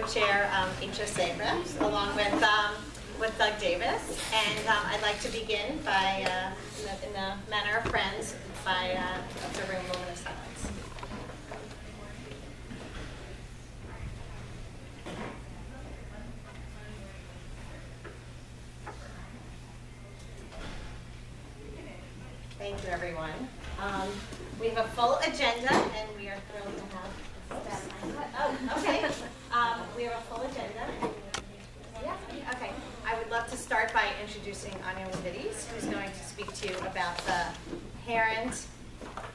co-chair um, HSA along with um, with Doug Davis. And um, I'd like to begin by, uh, in, the, in the manner of friends, by uh, observing a moment of silence. Thank you, everyone. Um, we have a full agenda, and we are thrilled to have. Oh, okay. Um, we have a full agenda. Yeah. Okay. I would love to start by introducing Anya Wivides, who's going to speak to you about the Parent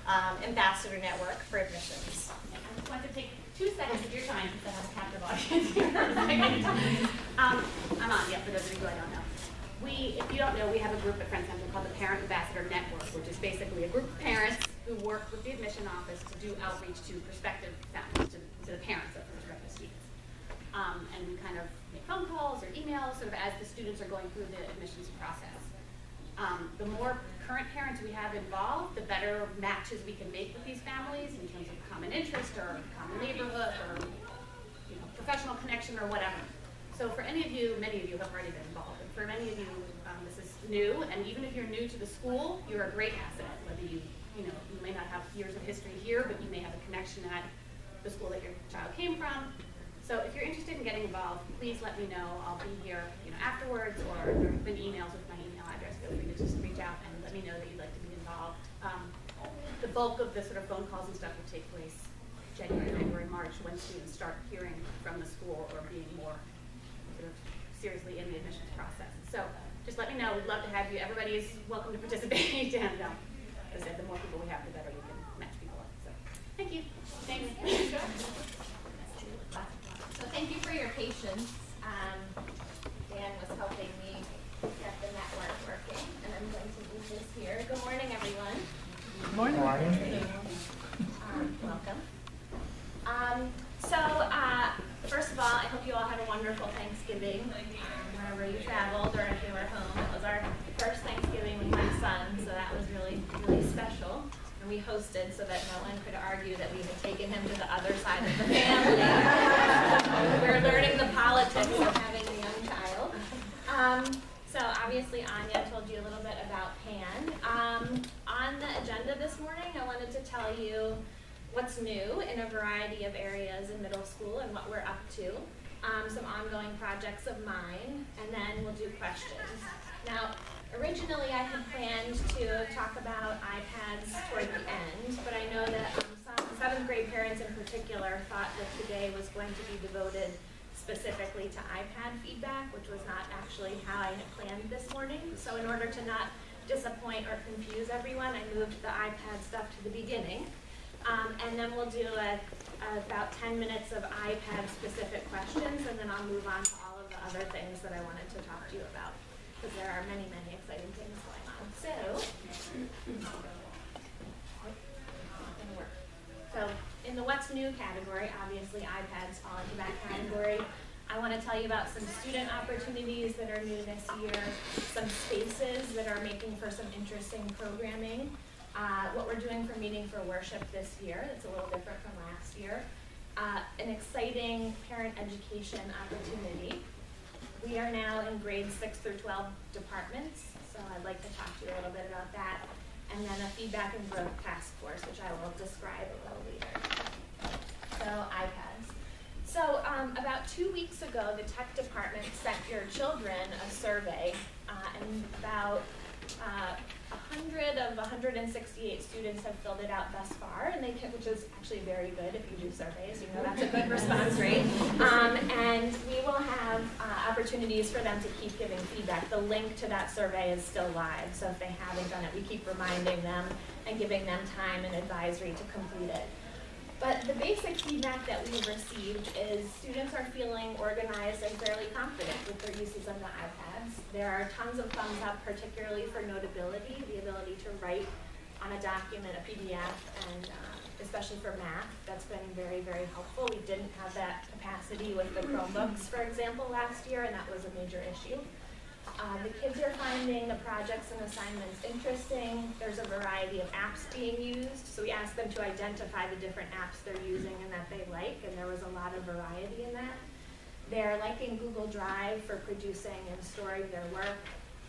um, Ambassador Network for Admissions. I just want to take two seconds of your time since I have a captive audience here. um, I'm on, yeah, for those of you who I don't know. We, if you don't know, we have a group at Friends' Central called the Parent Ambassador Network, which is basically a group of parents who work with the admission office to do outreach to prospective families, to, to the parents of prospective students. Um, and we kind of phone calls or emails sort of as the students are going through the admissions process. Um, the more current parents we have involved, the better matches we can make with these families in terms of common interest or common neighborhood or you know, professional connection or whatever. So for any of you, many of you have already been involved. And for many of you, um, this is new. And even if you're new to the school, you're a great asset. Whether you, you know, you may not have years of history here, but you may have a connection at the school that your child came from. So if you're interested in getting involved, please let me know. I'll be here, you know, afterwards, or been emails with my email address. Feel free to just reach out and let me know that you'd like to be involved. Um, the bulk of the sort of phone calls and stuff will take place January, February, March, when students start hearing from the school or being more sort of seriously in the admissions process. So just let me know. We'd love to have you. Everybody is welcome to participate. and um, as I said, the more people we have, the better we can match people up. So thank you. Thanks. So thank you for your patience. Um, Dan was helping me get the network working, and I'm going to do this here. Good morning, everyone. Good morning. Um, welcome. Um, so, uh, first of all, I hope you all had a wonderful Thanksgiving um, wherever you traveled or if you were home. It was our first Thanksgiving with my son, so that was really, really special. And we hosted so that no one could argue that we had taken him to the other side of the family. we were learning the politics of having a young child. Um, so obviously Anya told you a little bit about PAN. Um, on the agenda this morning, I wanted to tell you what's new in a variety of areas in middle school and what we're up to, um, some ongoing projects of mine, and then we'll do questions. Now, originally I had planned to talk about iPads toward the end, but I know that seventh grade parents in particular thought that today was going to be devoted specifically to iPad feedback, which was not actually how I had planned this morning. So in order to not disappoint or confuse everyone, I moved the iPad stuff to the beginning. Um, and then we'll do a, a, about 10 minutes of iPad-specific questions, and then I'll move on to all of the other things that I wanted to talk to you about, because there are many, many exciting things going on. So, so in the what's new category, obviously iPads fall into that category. I want to tell you about some student opportunities that are new this year, some spaces that are making for some interesting programming, uh, what we're doing for Meeting for Worship this year, that's a little different from last year, uh, an exciting parent education opportunity. We are now in grades 6 through 12 departments, so I'd like to talk to you a little bit about that, and then a feedback and growth task force, which I will describe a little later. So, iPads. So, um, about two weeks ago, the tech department sent your children a survey, uh, and about uh, 100 of 168 students have filled it out thus far, and they can, which is actually very good if you do surveys. You know that's a good response rate. Um, and we will have uh, opportunities for them to keep giving feedback. The link to that survey is still live, so if they haven't done it, we keep reminding them and giving them time and advisory to complete it. But the basic feedback that we've received is students are feeling organized and fairly confident with their uses of the There are tons of thumbs up, particularly for notability, the ability to write on a document, a PDF, and uh, especially for math, that's been very, very helpful. We didn't have that capacity with the Chromebooks, for example, last year, and that was a major issue. Uh, the kids are finding the projects and assignments interesting. There's a variety of apps being used, so we asked them to identify the different apps they're using and that they like, and there was a lot of variety in that. They're liking Google Drive for producing and storing their work.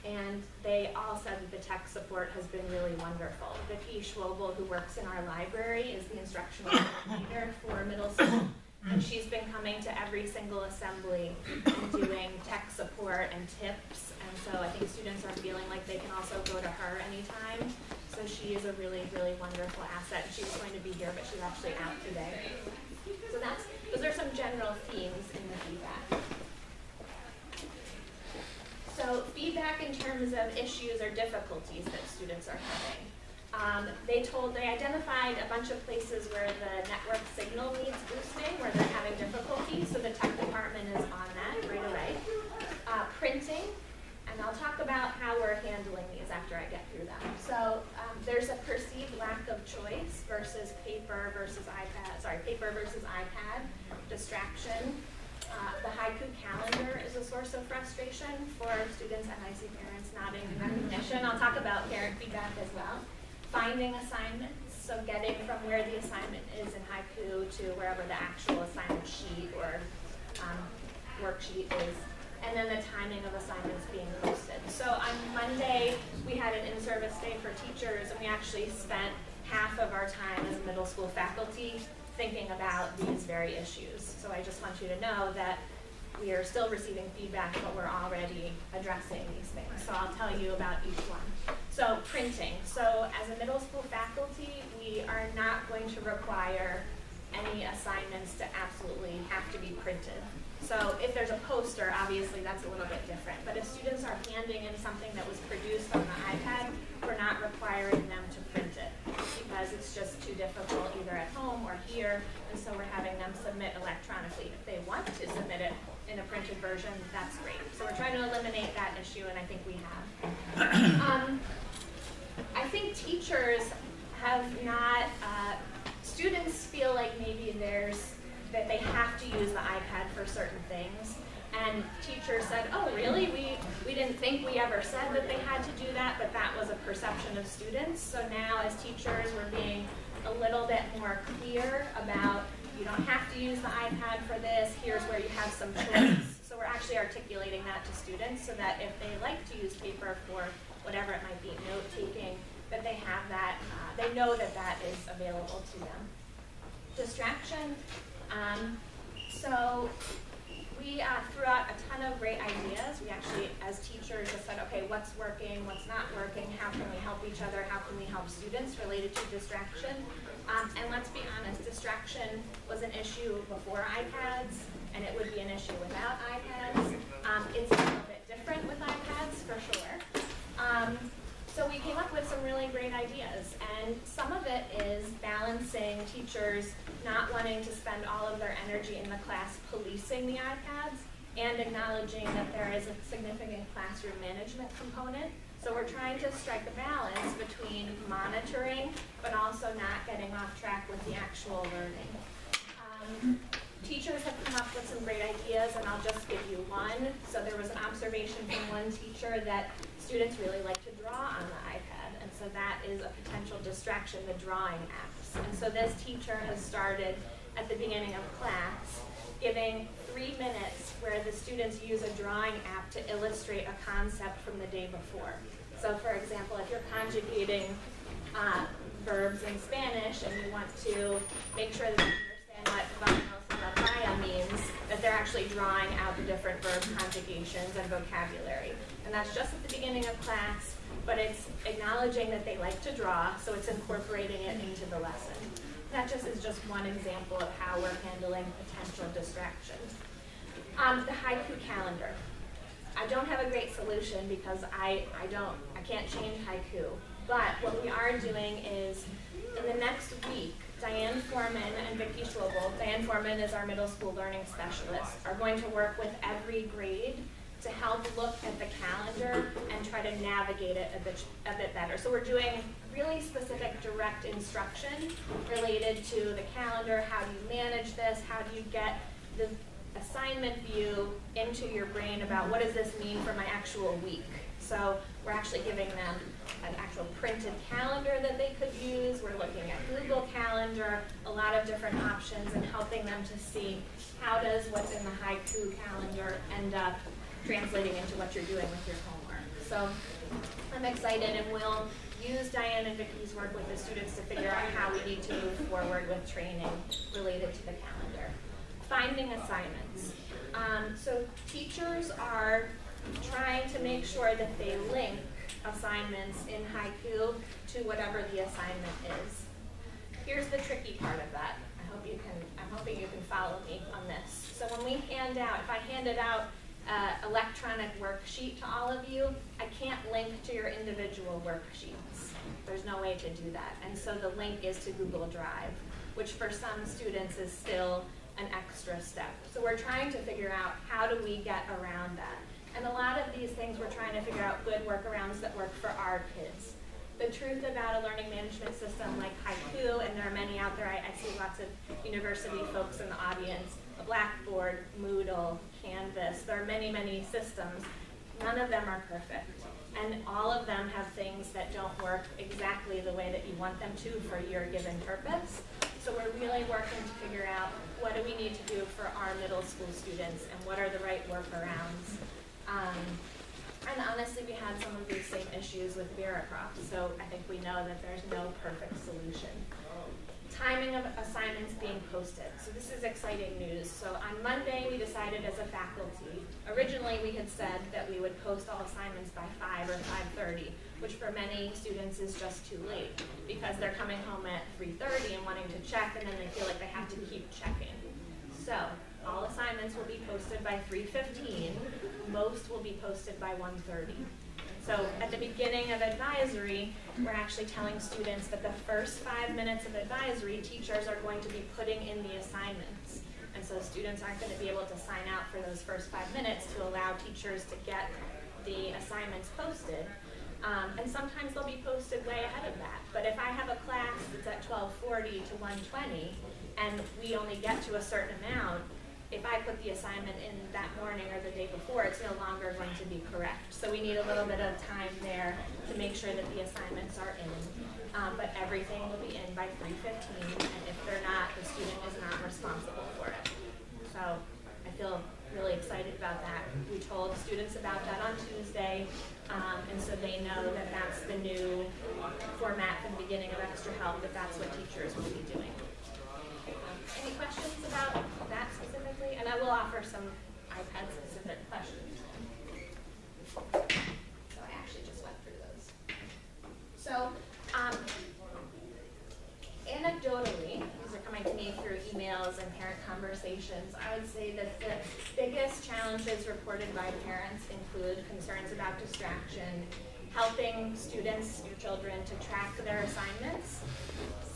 And they all said that the tech support has been really wonderful. Vicki Schwobel, who works in our library, is the instructional coordinator for middle school. And she's been coming to every single assembly and doing tech support and tips. And so I think students are feeling like they can also go to her anytime. So she is a really, really wonderful asset. She was going to be here, but she's actually out today. So that's, those are some general themes in the feedback. So feedback in terms of issues or difficulties that students are having. Um, they told, they identified a bunch of places where the network signal needs boosting, where they're having difficulty, so the tech department is on that right away. Uh, printing, and I'll talk about how we're handling these after I get through them. So um, there's a perceived lack of choice versus paper versus iPad, sorry, paper versus iPad, distraction. Uh, the haiku calendar is a source of frustration for students, and I see parents nodding in recognition. I'll talk about parent feedback as well. Finding assignments, so getting from where the assignment is in haiku to wherever the actual assignment sheet or um, worksheet is and then the timing of assignments being posted. So on Monday, we had an in-service day for teachers, and we actually spent half of our time as middle school faculty thinking about these very issues. So I just want you to know that we are still receiving feedback, but we're already addressing these things. So I'll tell you about each one. So printing. So as a middle school faculty, we are not going to require any assignments to absolutely have to be printed. So if there's a poster, obviously that's a little bit different. But if students are handing in something that was produced on the iPad, we're not requiring them to because it's just too difficult either at home or here. And so we're having them submit electronically. If they want to submit it in a printed version, that's great. So we're trying to eliminate that issue, and I think we have. Um, I think teachers have not, uh, students feel like maybe there's that they have to use the iPad for certain things. And teachers said, oh, really? We, we didn't think we ever said that they had to do that, but that was a perception of students. So now as teachers, we're being a little bit more clear about you don't have to use the iPad for this, here's where you have some choice. So we're actually articulating that to students so that if they like to use paper for whatever it might be, note taking, that they have that, uh, they know that that is available to them. Distraction, um, so we uh, threw out a ton of great ideas. We actually, as teachers, just said, okay, what's working, what's not working, how can we help each other, how can we help students related to distraction. Um, and let's be honest, distraction was an issue before iPads, and it would be an issue without iPads. Um, it's a little bit different with iPads, for sure. Um, so we came up with some really great ideas, and some of it is balancing teachers not wanting to spend all of their energy in the class policing the iPads and acknowledging that there is a significant classroom management component. So we're trying to strike a balance between monitoring, but also not getting off track with the actual learning. Um, teachers have come up with some great ideas, and I'll just give you one. So there was an observation from one teacher that students really like to draw on the iPad, and so that is a potential distraction, the drawing apps. And so this teacher has started at the beginning of class giving three minutes where the students use a drawing app to illustrate a concept from the day before. So for example, if you're conjugating uh, verbs in Spanish and you want to make sure that understand what vamos means, that they're actually drawing out the different verb conjugations and vocabulary. And that's just at the beginning of class, but it's acknowledging that they like to draw, so it's incorporating it into the lesson. That just is just one example of how we're handling potential distractions. Um, the haiku calendar. I don't have a great solution because I, I don't, I can't change haiku. But what we are doing is in the next week, Diane Foreman and Vicki Schwobel, Diane Foreman is our middle school learning specialist, are going to work with every grade to help look at the calendar and try to navigate it a bit, a bit better. So we're doing really specific direct instruction related to the calendar, how do you manage this, how do you get the assignment view into your brain about what does this mean for my actual week. So we're actually giving them an actual printed calendar that they could use. We're looking at Google Calendar, a lot of different options and helping them to see how does what's in the haiku calendar end up translating into what you're doing with your homework. So I'm excited and we'll use Diane and Vicky's work with the students to figure out how we need to move forward with training related to the calendar. Finding assignments. Um, so teachers are trying to make sure that they link assignments in haiku to whatever the assignment is. Here's the tricky part of that. I hope you can, I'm hoping you can follow me on this. So when we hand out, if I handed out uh, electronic worksheet to all of you, I can't link to your individual worksheets. There's no way to do that. And so the link is to Google Drive, which for some students is still an extra step. So we're trying to figure out how do we get around that. And a lot of these things we're trying to figure out good workarounds that work for our kids. The truth about a learning management system like Haiku, and there are many out there, I, I see lots of university folks in the audience, Blackboard, Moodle, Canvas, there are many, many systems. None of them are perfect. And all of them have things that don't work exactly the way that you want them to for your given purpose. So we're really working to figure out what do we need to do for our middle school students and what are the right workarounds. Um, and honestly, we had some of these same issues with Veracross, so I think we know that there's no perfect solution. Timing of assignments being posted. So this is exciting news. So on Monday, we decided as a faculty, originally we had said that we would post all assignments by 5 or 5.30, which for many students is just too late because they're coming home at 3.30 and wanting to check and then they feel like they have to keep checking. So all assignments will be posted by 3.15. Most will be posted by 1.30. So at the beginning of advisory, we're actually telling students that the first five minutes of advisory, teachers are going to be putting in the assignments. And so students aren't going to be able to sign out for those first five minutes to allow teachers to get the assignments posted. Um, and sometimes they'll be posted way ahead of that. But if I have a class that's at 1240 to 120, and we only get to a certain amount, if I put the assignment in that morning or the day before, it's no longer going to be correct. So we need a little bit of time there to make sure that the assignments are in. Um, but everything will be in by 3.15, and if they're not, the student is not responsible for it. So I feel really excited about that. We told students about that on Tuesday, um, and so they know that that's the new format from the beginning of Extra Help, that that's what teachers will be doing. Any questions about that specifically? And I will offer some iPad specific questions. So I actually just went through those. So, um, anecdotally, these are coming to me through emails and parent conversations, I would say that the biggest challenges reported by parents include concerns about distraction, helping students, your children, to track their assignments,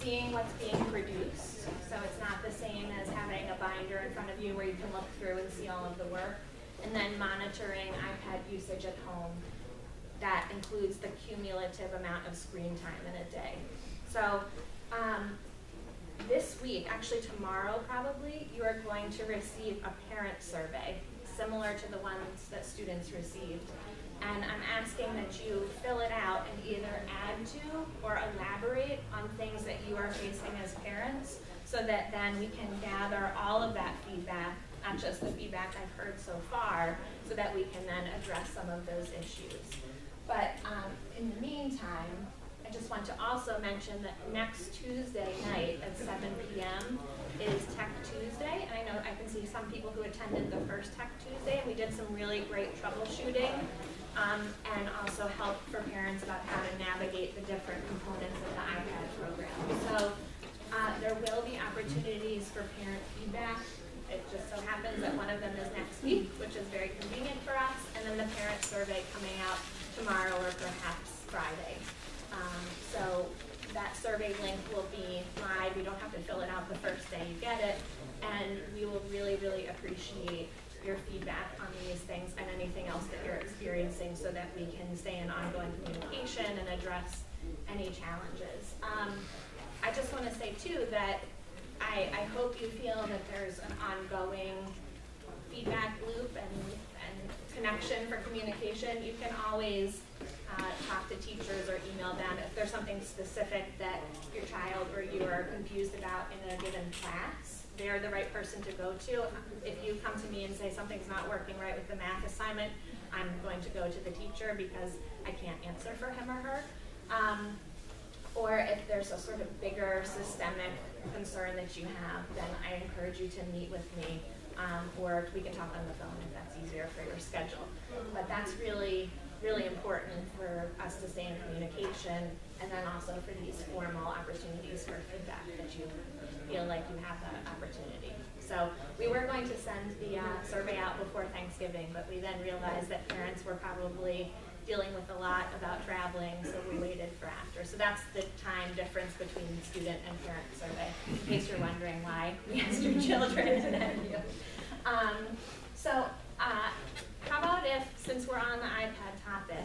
seeing what's being produced. So it's not the same as having a binder in front of you where you can look through and see all of the work. And then monitoring iPad usage at home. That includes the cumulative amount of screen time in a day. So um, this week, actually tomorrow probably, you are going to receive a parent survey similar to the ones that students received and I'm asking that you fill it out and either add to or elaborate on things that you are facing as parents so that then we can gather all of that feedback, not just the feedback I've heard so far, so that we can then address some of those issues. But um, in the meantime, I just want to also mention that next Tuesday night at 7 p.m. is Tech Tuesday, and I know I can see some people who attended the first Tech Tuesday, and we did some really great troubleshooting um, and also help for parents about how to navigate the different components of the iPad program. So uh, there will be opportunities for parent feedback. It just so happens that one of them is next week, which is very convenient for us, and then the parent survey coming out tomorrow or perhaps Friday. Um, so that survey link will be live. You don't have to fill it out the first day you get it, and we will really, really appreciate your feedback on these things and anything else that you're experiencing so that we can stay in ongoing communication and address any challenges. Um, I just want to say too that I, I hope you feel that there's an ongoing feedback loop and, and connection for communication. You can always uh, talk to email them if there's something specific that your child or you are confused about in a given class. They're the right person to go to. If you come to me and say something's not working right with the math assignment, I'm going to go to the teacher because I can't answer for him or her. Um, or if there's a sort of bigger systemic concern that you have, then I encourage you to meet with me, um, or we can talk on the phone if that's easier for your schedule. But that's really, really important for us to stay in communication, and then also for these formal opportunities for feedback that you feel like you have that opportunity. So we were going to send the uh, survey out before Thanksgiving, but we then realized that parents were probably dealing with a lot about traveling, so we waited for after. So that's the time difference between student and parent survey, in case you're wondering why we asked your children and then you. Um, so uh, how about if, since we're on the iPad topic,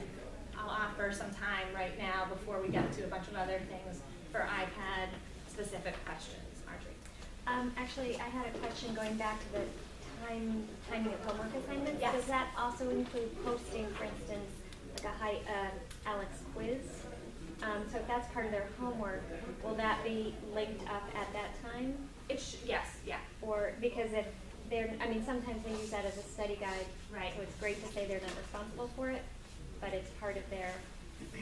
I'll offer some time right now before we get to a bunch of other things for iPad specific questions. Marjorie. Um, actually, I had a question going back to the time, timing of homework assignments. Yes. Does that also include posting, for instance, like a high, uh, IXL quiz? Um, so if that's part of their homework, will that be linked up at that time? It sh- yes, yeah. Or, because if they're, I mean, sometimes they use that as a study guide. Right. So it's great to say they're not responsible for it, but it's part of their,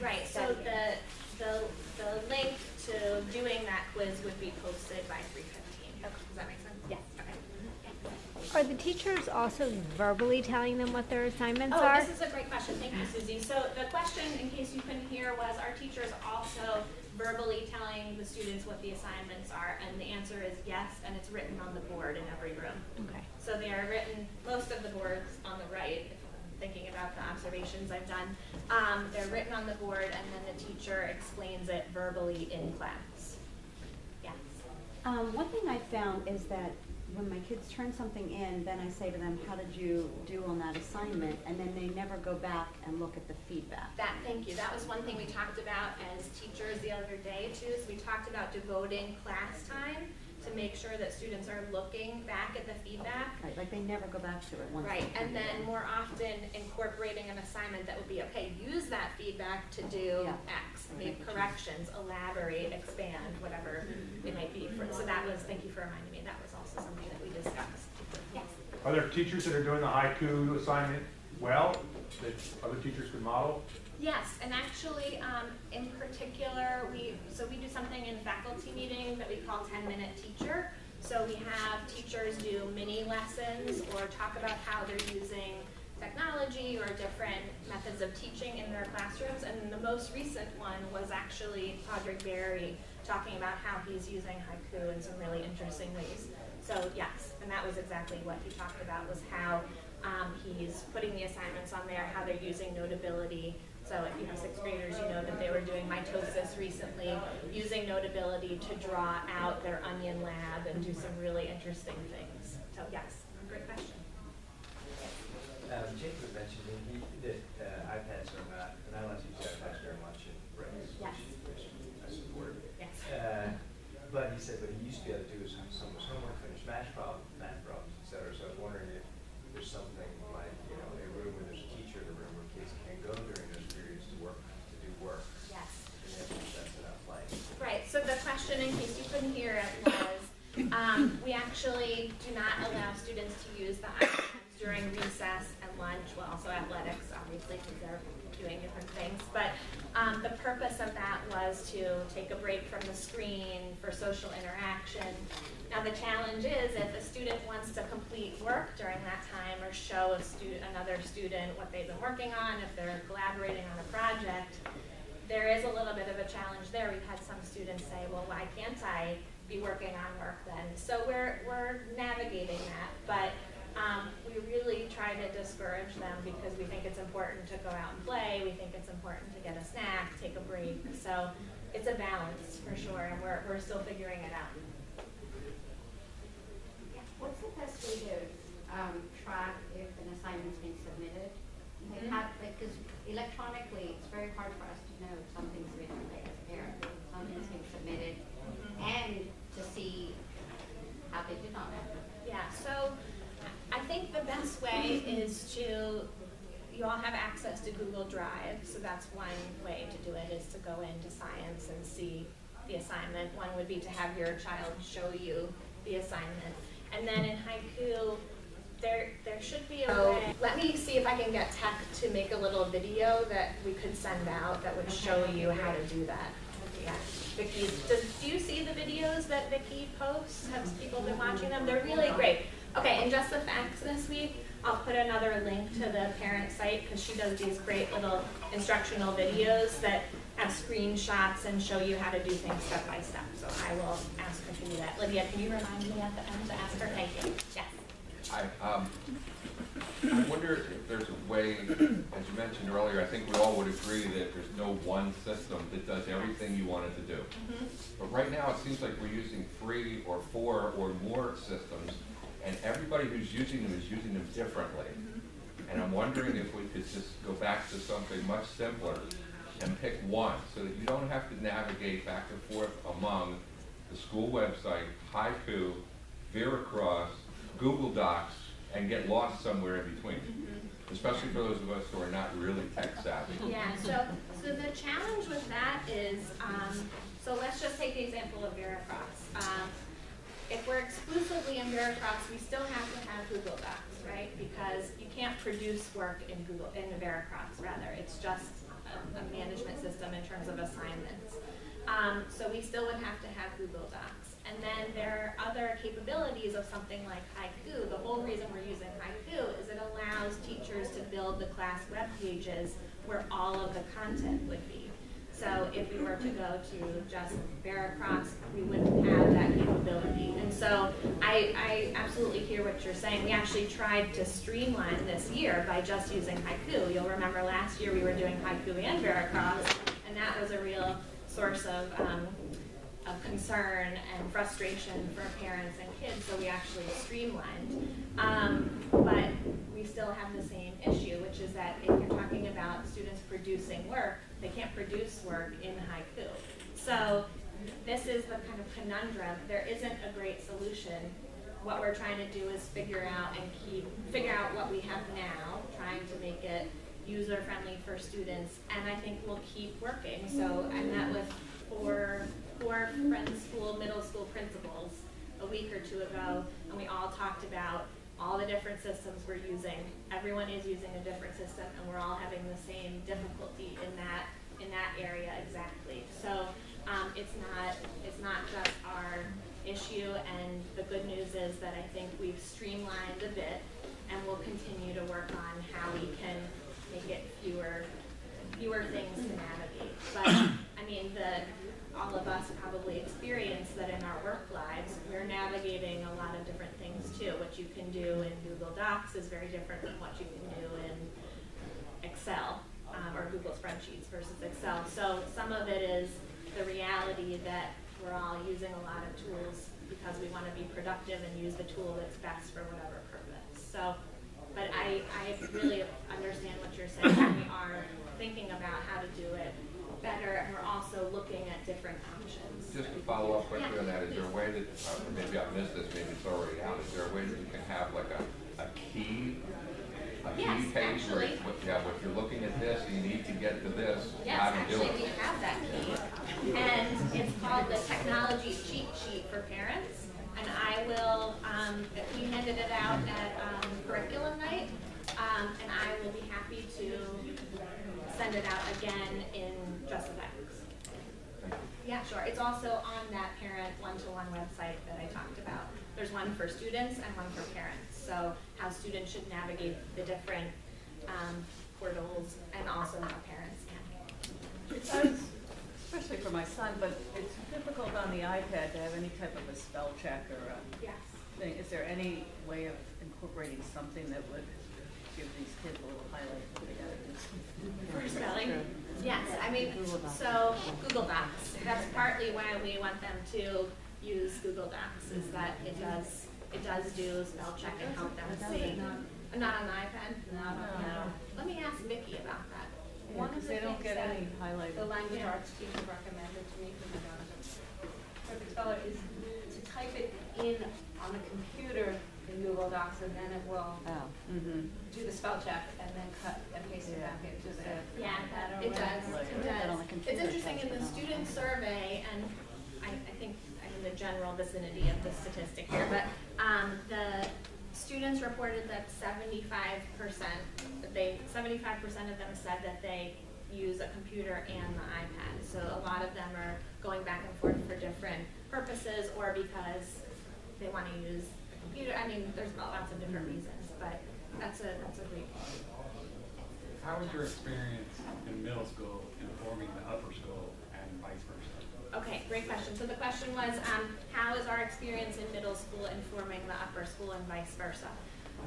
Right, so the, the, the link to doing that quiz would be posted by three fifteen. Okay. Does that make sense? Yes. Okay. Are the teachers also verbally telling them what their assignments Oh, are? this is a great question. Thank you, Susie. So the question, in case you couldn't hear, was are teachers also verbally telling the students what the assignments are? And the answer is yes, and it's written on the board in every room. Okay. So they are written, most of the boards on the right, if I'm thinking about the observations I've done, um, they're written on the board and then the teacher explains it verbally in class. Yes. Um, one thing I found is that when my kids turn something in, then I say to them, how did you do on that assignment? And then they never go back and look at the feedback. That, thank you. That was one thing we talked about as teachers the other day too, is we talked about devoting class time to make sure that students are looking back at the feedback. Right, like they never go back to it once. Right, and then more often incorporating an assignment that would be, okay, use that feedback to do Yeah. X, make corrections, elaborate, expand, whatever it might be. For- So that was, thank you for reminding me, that was also something that we discussed. Yes. Are there teachers that are doing the haiku assignment well, that other teachers could model? Yes, and actually, um, in particular, we, so we do something in faculty meeting that we call ten-minute teacher. So we have teachers do mini lessons or talk about how they're using technology or different methods of teaching in their classrooms. And the most recent one was actually Padre Barry talking about how he's using haiku in some really interesting ways. So yes, and that was exactly what he talked about was how um, he's putting the assignments on there, how they're using notability. So if you have sixth graders, you know that they were doing mitosis recently, using notability to draw out their onion lab and do some really interesting things. So yes, great question. Um, Jacob mentioned that he, that uh, iPads are not, not allowed to use iPads very much in breaks. Yes. Which I support. Yes. Uh, but he said, but he used to be able to do his, some of his homework, finish math problems, math problems, et cetera. So I was wondering if there's something like, you know, a room where there's a teacher in the room where kids can go during those periods to work, to do work. Yes. And if that's enough light. Right, so the question, in case you couldn't hear it, was, um, we actually do not allow students to use the iPads during recess and lunch, well, also athletics, obviously, because they're doing different things. But, um, the purpose of that was to take a break from the screen for social interaction. Now, the challenge is if a student wants to complete work during that time or show a student, another student what they've been working on, if they're collaborating on a project, there is a little bit of a challenge there. We've had some students say, well, why can't I be working on work then? So we're, we're navigating that, but um, we really try to discourage them because we think it's important to go out and play. We think it's important to get a snack, take a break. So it's a balance for sure, and we're, we're still figuring it out. What's the best way to um, track if an assignment's been submitted? Like Mhm. how, because electronically, it's very hard for us to know if something's been, like as a parent, if something's been submitted, and to see how they did on it. Yeah, so I think the best way is to, you all have access to Google Drive, so that's one way to do it, is to go into science and see the assignment. One would be to have your child show you the assignment. And then in haiku, there, there should be a oh, way. Let me see if I can get tech to make a little video that we could send out that would show you how to do that. Yeah, does, do you see the videos that Vicky posts? Have people been watching them? They're really great. Okay, and just the facts this week, I'll put another link to the parent site because she does these great little instructional videos that have screenshots and show you how to do things step by step. So I will ask her to do that. Lydia, can you remind me at the end to ask her? Thank you. Yes. I, um, I wonder if there's a way, as you mentioned earlier, I think we all would agree that there's no one system that does everything you want it to do. But right now, it seems like we're using three or four or more systems, and everybody who's using them is using them differently. And I'm wondering if we could just go back to something much simpler and pick one, so that you don't have to navigate back and forth among the school website, Haiku, Veracross, Google Docs, and get lost somewhere in between. Especially for those of us who are not really tech savvy. Yeah, so, so the challenge with that is, um, so let's just take the example of Veracross. Um, if we're exclusively in Veracross, we still have to have Google Docs, right? Because you can't produce work in Google, in Veracross, rather. It's just a, a management system in terms of assignments. Um, so we still would have to have Google Docs. And then there are other capabilities of something like Haiku. The whole reason we're using Haiku is it allows teachers to build the class web pages where all of the content would be. So if we were to go to just Veracross, we wouldn't have that capability. And so I, I absolutely hear what you're saying. We actually tried to streamline this year by just using Haiku. You'll remember last year we were doing Haiku and Veracross, and that was a real source of, um, of concern and frustration for parents and kids, so we actually streamlined. Um, but we still have the same issue, which is that if you're talking about students producing work, they can't produce work in haiku. So this is the kind of conundrum. There isn't a great solution. What we're trying to do is figure out and keep figure out what we have now, trying to make it user friendly for students, and I think we'll keep working. So I met with four four Friends School middle school principals a week or two ago, and we all talked about all the different systems we're using. Everyone is using a different system, and we're all having the same difficulty in that in that area exactly. So um, it's not it's not just our issue, and the good news is that I think we've streamlined a bit, and we'll continue to work on how we can make it fewer fewer things to navigate. But I mean the all of us probably experience that in our work lives, we're navigating a lot of different things too. What you can do in Google Docs is very different from what you can do in Excel um, or Google Spreadsheets versus Excel. So some of it is the reality that we're all using a lot of tools because we want to be productive and use the tool that's best for whatever purpose. So, but I, I really understand what you're saying. We are thinking about how to do it better, and we're also looking at different options. Just to follow up quickly on that, is there a way that, uh, maybe I've missed this, maybe it's already out, is there a way that you can have like a, a key, a Yes, key page where, actually. what- yeah, if you're looking at this, and you need to get to this, Yes, how to do actually, we have that key, and it's called the technology cheat sheet for parents. And I will, um, we handed it out at um, curriculum night, um, and I will be happy to send it out again in just a effects. Yeah, sure. It's also on that parent one-to-one website that I talked about. There's one for students and one for parents. So how students should navigate the different um, portals and also how parents can. Especially for my son, but it's difficult on the iPad to have any type of a spell check or a Yes. thing. Is there any way of incorporating something that would give these kids a little highlight of what they gotta do? For spelling? Yes, I mean, so Google Docs, that's partly why we want them to use Google Docs, is that it does, it does do spell check and help them see. Not on the iPad? No. Let me ask Vicky about that. Yeah, 'cause they don't get any highlight. the language arts teacher recommended to me for the Jonathan Perfect Speller is to type it in on the computer, in Google Docs and then it will Oh. Mm-hmm. do the spell check and then cut and paste it back into the. Yeah, iPad or it does, Like, it put it on the does. computer It's interesting in the but not on student survey, and I, I think I'm in the general vicinity of the statistic here, but, um, the students reported that seventy-five percent, that they, seventy-five percent of them said that they use a computer and the iPad. So a lot of them are going back and forth for different purposes, or because they wanna use a computer, I mean, there's lots of different reasons, but that's a, that's a great How was your experience in middle school informing the upper school? Okay, great question. So the question was, um, how is our experience in middle school informing the upper school and vice versa?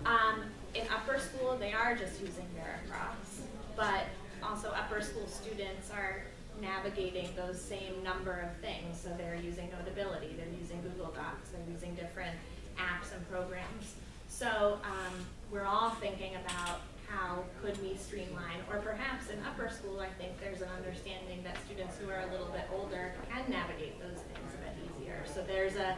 Um, in upper school, they are just using Veracross, but also upper school students are navigating those same number of things. So they're using Notability, they're using Google Docs, they're using different apps and programs. So um, we're all thinking about how could we streamline, or perhaps in upper school, I think there's an understanding that students who are a little bit older can navigate those things a bit easier. So there's a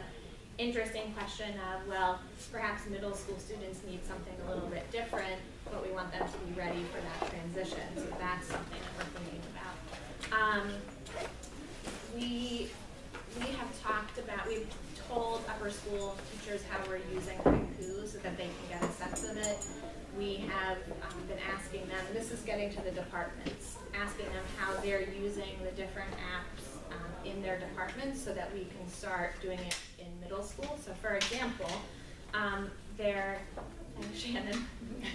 interesting question of, well, perhaps middle school students need something a little bit different, but we want them to be ready for that transition. So that's something that we're thinking about. Um, we we have talked about, we've told upper school teachers how we're using haiku so that they can get a sense of it. We have um, been asking them, this is getting to the departments, asking them how they're using the different apps um, in their departments so that we can start doing it in middle school. So for example, um, and Shannon.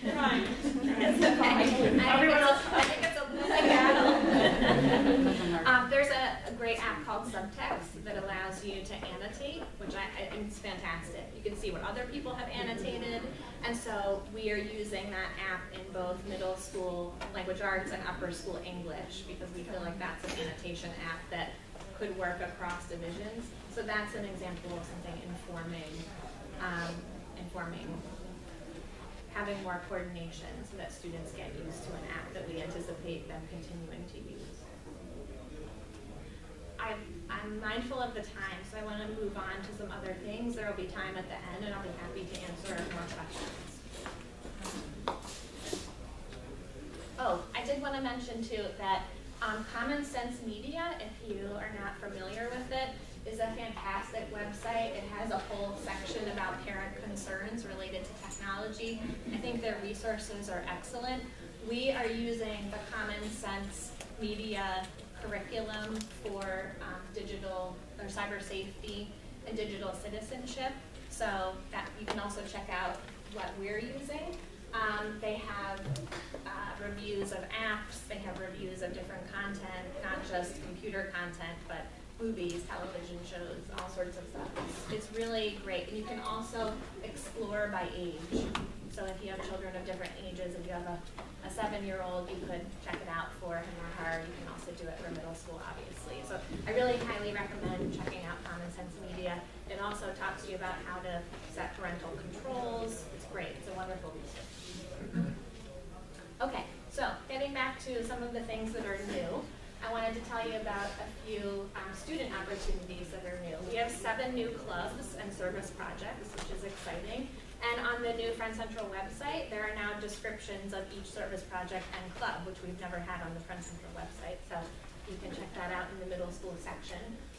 Right. It's okay. Everyone else, I think it's a moving battle. Um, there's a, a great app called Subtext that allows you to annotate, which I, I think is fantastic. You can see what other people have annotated, and so we are using that app in both middle school language arts and upper school English because we feel like that's an annotation app that could work across divisions. So that's an example of something informing, um, informing having more coordination so that students get used to an app that we anticipate them continuing to use. I, I'm mindful of the time, so I want to move on to some other things. There will be time at the end, and I'll be happy to answer more questions. Oh, I did want to mention too that um, Common Sense Media, if you are not familiar with it, is a fantastic website. It has a whole section about parent concerns related to technology. I think their resources are excellent. We are using the Common Sense Media curriculum for um, digital or cyber safety and digital citizenship. So that you can also check out what we're using. Um, they have uh, reviews of apps, they have reviews of different content, not just computer content, but movies, television shows, all sorts of stuff. It's, really great. And you can also explore by age. So if you have children of different ages, if you have a, a seven-year-old, you could check it out for him or her. You can also do it for middle school, obviously. So I really highly recommend checking out Common Sense Media. It also talks to you about how to set parental controls. It's great. It's a wonderful resource. Okay, so getting back to some of the things that are new, I wanted to tell you about a few um, student opportunities that are new. We have seven new clubs and service projects, which is exciting. And on the new Friend Central website, there are now descriptions of each service project and club, which we've never had on the Friend Central website. So you can check that out in the middle school section.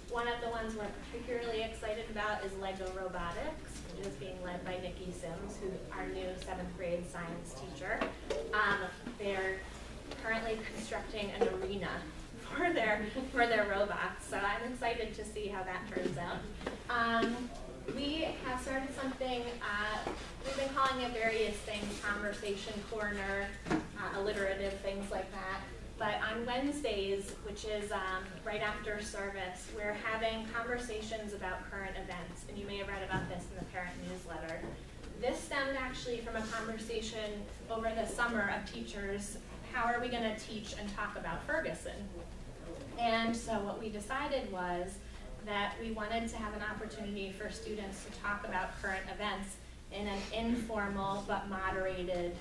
One of the ones we're particularly excited about is Lego Robotics, which is being led by Nikki Sims, who our new seventh grade science teacher. Um, they're currently constructing an arena for their for their robots, so I'm excited to see how that turns out. Um, we have started something, uh, we've been calling it various things, conversation corner, uh, alliterative, things like that. But on Wednesdays, which is um, right after service, we're having conversations about current events. And you may have read about this in the parent newsletter. This stemmed actually from a conversation over the summer of teachers. How are we going to teach and talk about Ferguson? And so what we decided was that we wanted to have an opportunity for students to talk about current events in an informal but moderated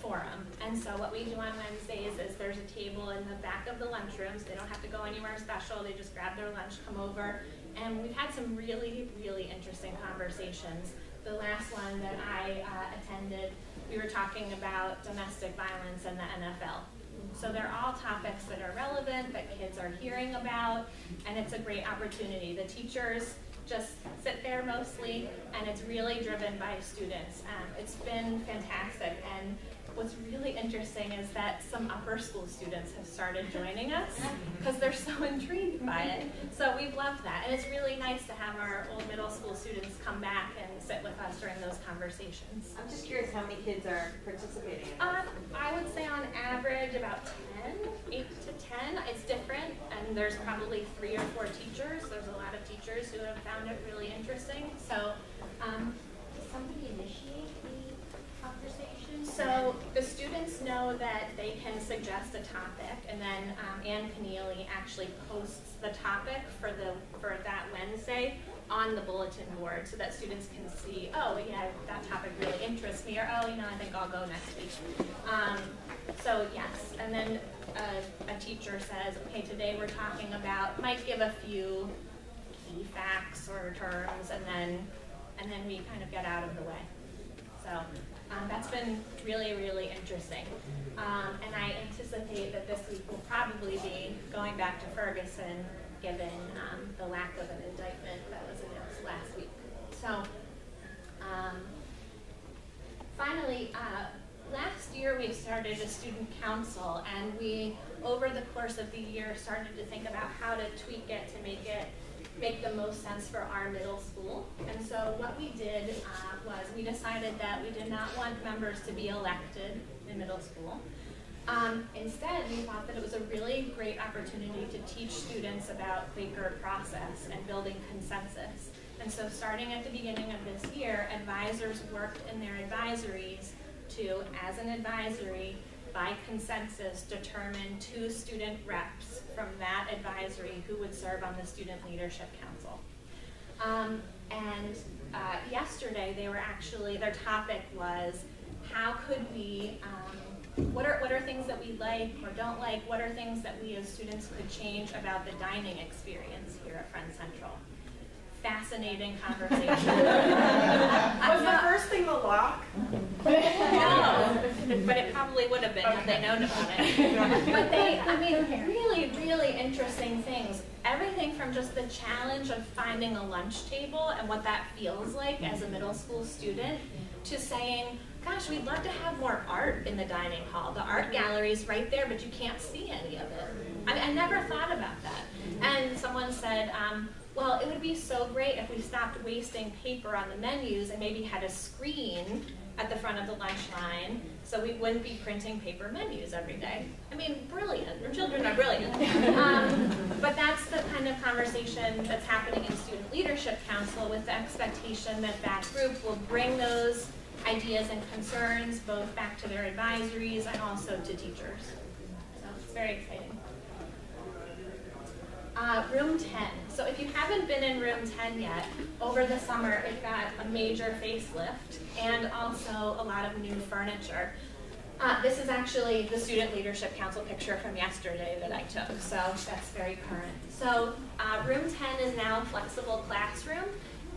forum. And so what we do on Wednesdays is there's a table in the back of the lunchrooms. They don't have to go anywhere special. They just grab their lunch, come over. And we've had some really, really interesting conversations the last one that I uh, attended, we were talking about domestic violence and the NFL. So they're all topics that are relevant, that kids are hearing about, and it's a great opportunity. The teachers just sit there mostly, and it's really driven by students. Um, it's been fantastic, and what's really interesting is that some upper school students have started joining us because they're so intrigued by it. So we've loved that, and it's really nice to have our old middle school students come back and sit with us during those conversations. I'm just curious how many kids are participating Um, I would say on average about 10, 8 to 10. It's different, and there's probably three or four teachers. There's a lot of teachers who have found it really interesting. So, um, Does somebody initiate? So the students know that they can suggest a topic, and then um, Ann Keneally actually posts the topic for the for that Wednesday on the bulletin board, so that students can see, oh yeah, that topic really interests me, or oh, you know, I think I'll go next week. Um, so yes, and then a, a teacher says, okay, today we're talking about, might give a few key facts or terms, and then and then we kind of get out of the way. So um, that's been really, really interesting. Um, and I anticipate that this week will probably be going back to Ferguson, given um, the lack of an indictment that was announced last week. So um, finally, uh, last year we started a student council, and we, over the course of the year, started to think about how to tweak it to make it make the most sense for our middle school. And so what we did uh, was we decided that we did not want members to be elected in middle school. Um, instead, we thought that it was a really great opportunity to teach students about Quaker process and building consensus. And so starting at the beginning of this year, advisors worked in their advisories to, as an advisory, by consensus, determine two student reps from that advisory who would serve on the Student Leadership Council. Um, and uh, yesterday, they were actually, their topic was how could we, um, what, are, what are things that we like or don't like? What are things that we as students could change about the dining experience here at Friends' Central? Fascinating conversation. Was the first thing the lock? No, but it probably would have been had they known about it. But they, I mean, really, really interesting things. Everything from just the challenge of finding a lunch table and what that feels like as a middle school student to saying, gosh, we'd love to have more art in the dining hall. The art gallery's right there, but you can't see any of it. I, I never thought about that. And someone said, um, well, it would be so great if we stopped wasting paper on the menus and maybe had a screen at the front of the lunch line so we wouldn't be printing paper menus every day. I mean, brilliant. Our children are brilliant. Um, but that's the kind of conversation that's happening in Student Leadership Council with the expectation that that group will bring those ideas and concerns both back to their advisories and also to teachers. So it's very exciting. Uh, room 10. So if you haven't been in room 10 yet, over the summer it got a major facelift and also a lot of new furniture. Uh, this is actually the Student Leadership Council picture from yesterday that I took, so that's very current. So uh, room 10 is now a flexible classroom.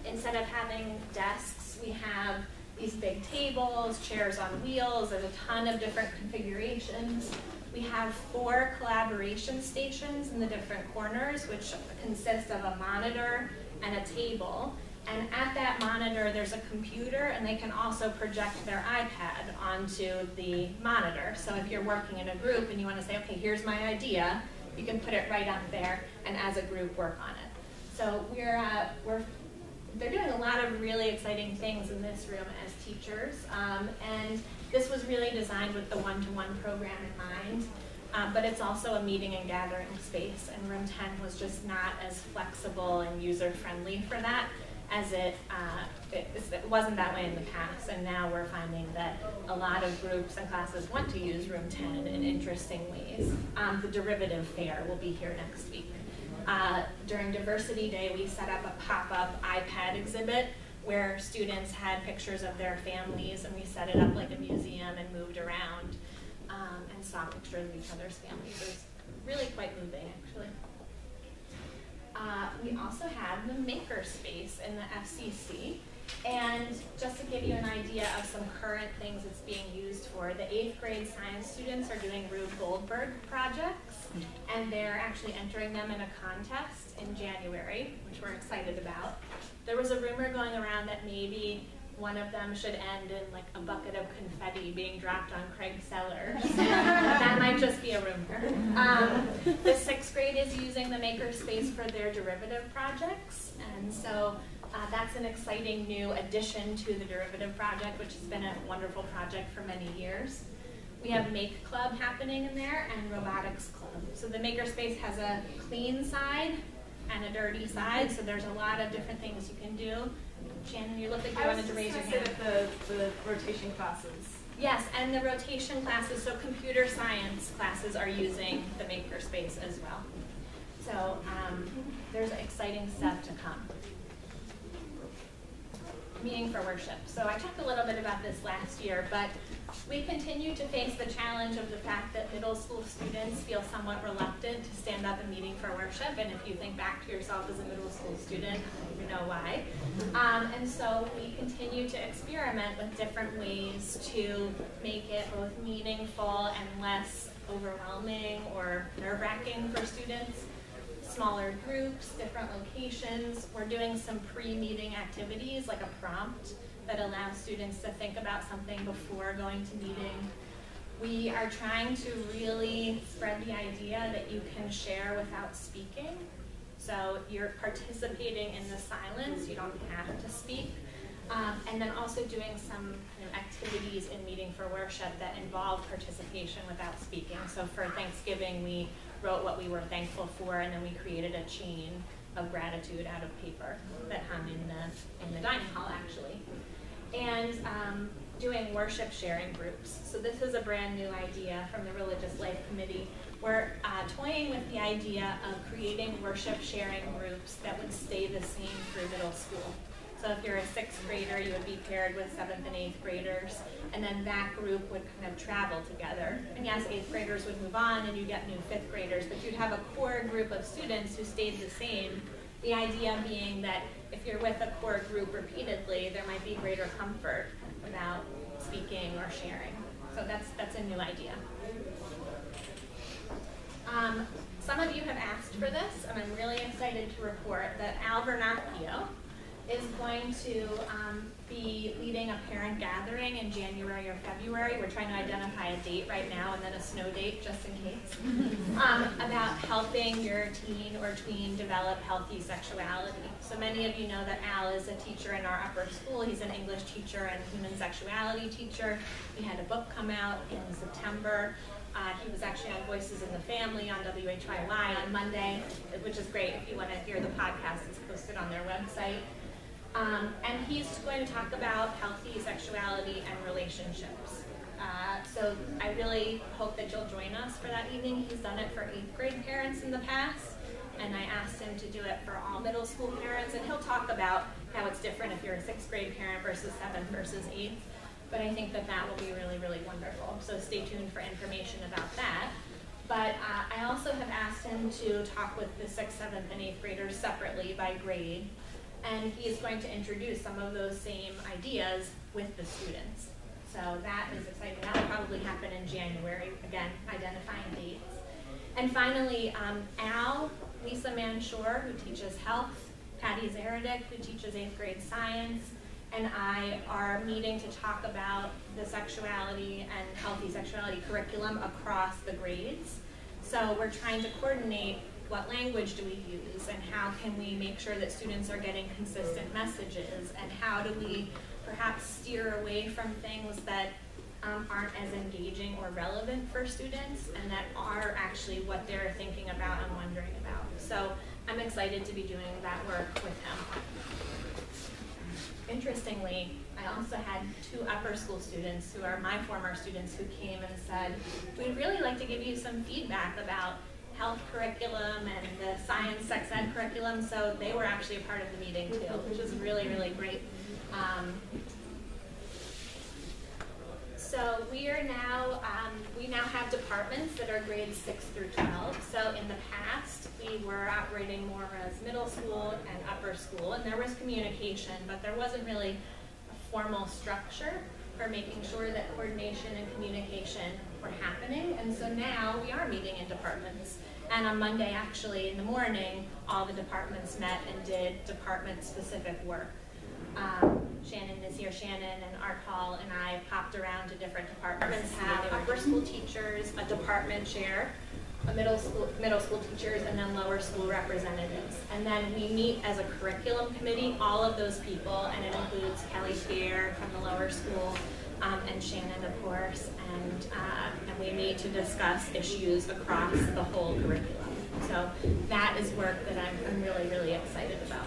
Instead of having desks, we have these big tables, chairs on wheels, there's a ton of different configurations. We have four collaboration stations in the different corners, which consist of a monitor and a table. And at that monitor, there's a computer, and they can also project their iPad onto the monitor. So if you're working in a group and you want to say, okay, here's my idea, you can put it right up there, and as a group, work on it. So we're, uh, we're they're doing a lot of really exciting things in this room as teachers. Um, and this was really designed with the one-to-one -one program in mind. Um, but it's also a meeting and gathering space, and room 10 was just not as flexible and user-friendly for that as it, uh, it, it, wasn't that way in the past, and now we're finding that a lot of groups and classes want to use room 10 in interesting ways. Um, the derivative fair will be here next week. Uh, during Diversity Day, we set up a pop-up iPad exhibit where students had pictures of their families, and we set it up like a museum and moved around um, and saw pictures of each other's families. It was really quite moving, actually. Uh, we also have the maker space in the FCC. And just to give you an idea of some current things it's being used for, the eighth grade science students are doing Rube Goldberg projects, and they're actually entering them in a contest in January, which we're excited about. There was a rumor going around that maybe one of them should end in like a bucket of confetti being dropped on Craig Sellers. that might just be a rumor. Um, the sixth grade is using the makerspace for their derivative projects, and so uh, that's an exciting new addition to the derivative project, which has been a wonderful project for many years. We have Make Club happening in there and Robotics Club. So the makerspace has a clean side and a dirty side, so there's a lot of different things you can do. Shannon, you look like you wanted to raise your hand. the, the rotation classes. Yes, and the rotation classes, so computer science classes are using the makerspace as well. So um, there's exciting stuff to come. Meeting for worship. So I talked a little bit about this last year, but we continue to face the challenge of the fact that middle school students feel somewhat reluctant to stand up and meeting for worship. And if you think back to yourself as a middle school student, you know why. Um, and so we continue to experiment with different ways to make it both meaningful and less overwhelming or nerve-wracking for students smaller groups, different locations. We're doing some pre-meeting activities like a prompt that allows students to think about something before going to meeting. We are trying to really spread the idea that you can share without speaking. So you're participating in the silence, you don't have to speak. Um, and then also doing some kind of activities in meeting for worship that involve participation without speaking. So for Thanksgiving, we wrote what we were thankful for, and then we created a chain of gratitude out of paper that hung in the in the dining hall actually. And um, doing worship sharing groups. So this is a brand new idea from the Religious Life Committee. We're uh, toying with the idea of creating worship sharing groups that would stay the same through middle school. So if you're a sixth grader, you would be paired with seventh and eighth graders, and then that group would kind of travel together. And yes, eighth graders would move on and you get new fifth graders, but you'd have a core group of students who stayed the same. The idea being that if you're with a core group repeatedly, there might be greater comfort about speaking or sharing. So that's, that's a new idea. Um, some of you have asked for this, and I'm really excited to report that Al Vernacchio is going to um, be leading a parent gathering in January or February. We're trying to identify a date right now and then a snow date just in case, um, about helping your teen or tween develop healthy sexuality. So many of you know that Al is a teacher in our upper school. He's an English teacher and human sexuality teacher. He had a book come out in September. Uh, he was actually on Voices in the Family on WHYY on Monday, which is great. If you want to hear the podcast, it's posted on their website. Um, and he's going to talk about healthy sexuality and relationships. Uh, so I really hope that you'll join us for that evening. He's done it for eighth grade parents in the past, and I asked him to do it for all middle school parents, and he'll talk about how it's different if you're a sixth grade parent versus seventh versus eighth. But I think that that will be really, really wonderful. So stay tuned for information about that. But uh, I also have asked him to talk with the sixth, seventh, and eighth graders separately by grade and he is going to introduce some of those same ideas with the students. So that is exciting. That will probably happen in January, again, identifying dates. And finally, um, Al, Lisa Manshore, who teaches health, Patty Zaradick, who teaches eighth grade science, and I are meeting to talk about the sexuality and healthy sexuality curriculum across the grades. So we're trying to coordinate what language do we use and how can we make sure that students are getting consistent messages and how do we perhaps steer away from things that um, aren't as engaging or relevant for students and that are actually what they're thinking about and wondering about. So I'm excited to be doing that work with him. Interestingly, I also had two upper school students who are my former students who came and said, we'd really like to give you some feedback about health curriculum and the science sex ed curriculum, so they were actually a part of the meeting too, which was really, really great. Um, so we are now, um, we now have departments that are grades 6 through 12. So in the past, we were operating more as middle school and upper school, and there was communication, but there wasn't really a formal structure for making sure that coordination and communication were happening. And so now we are meeting in departments. And on Monday, actually, in the morning, all the departments met and did department-specific work. Um, Shannon this year, Shannon and Art Hall and I popped around to different departments, have upper school teachers, a department chair, a middle school, middle school teachers, and then lower school representatives. And then we meet as a curriculum committee, all of those people, and it includes Kelly Spear from the lower school, um, and Shannon, of course, and, uh, and we meet to discuss issues across the whole curriculum. So that is work that I'm, I'm really, really excited about.